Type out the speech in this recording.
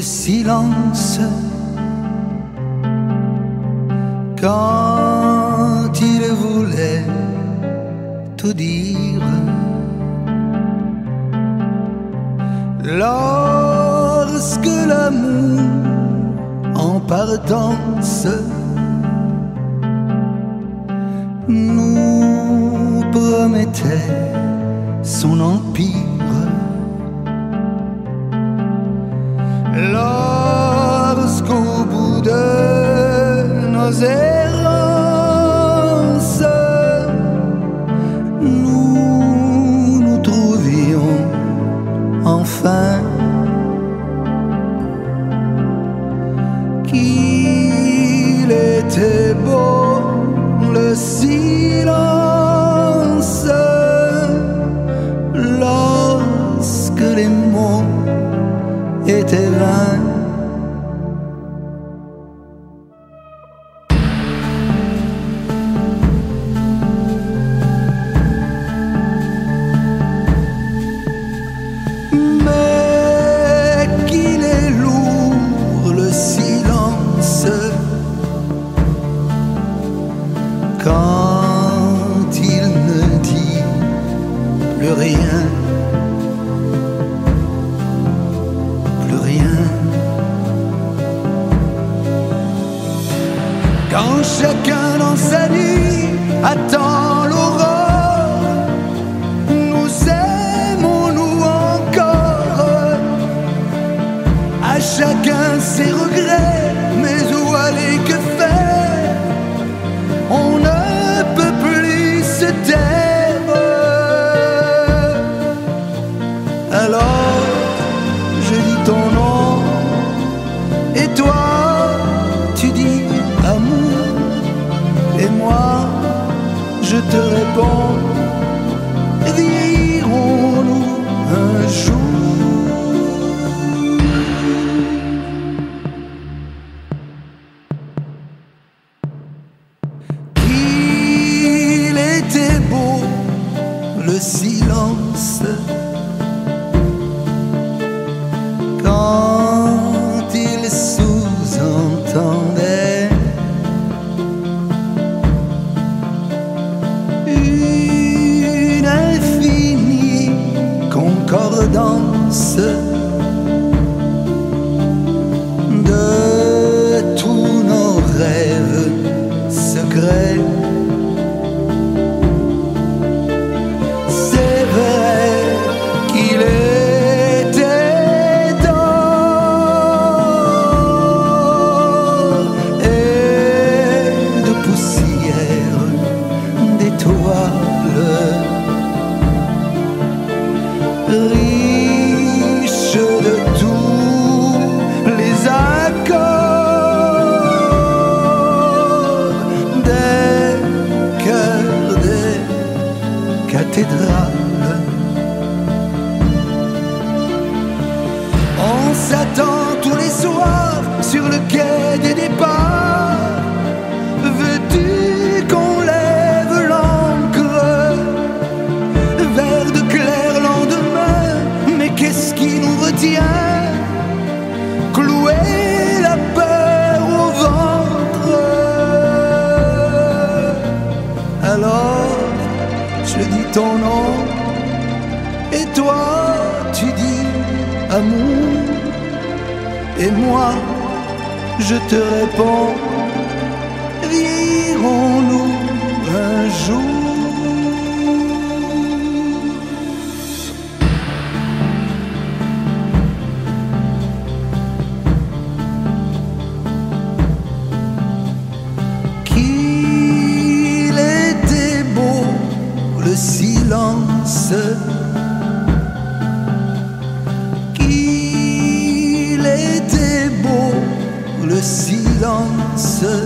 le silence quand il voulait tout dire. Lorsque l'amour en partance nous promettait son empire. Lorsqu'au bout de nos errances, plus rien, plus rien. Quand chacun dans sa nuit attend je te réponds, vieillirons-nous un jour. Qu'il était beau le silence Tous les soirs sur le quai des départs. Veux-tu qu'on lève l'ancre vers de clairs lendemains? Mais qu'est-ce qui nous retient? Clouer la peur au ventre. Alors, je dis ton nom et toi tu dis amour et moi je te réponds vieillirons-nous un jour? Qu'il était beau le silence şansı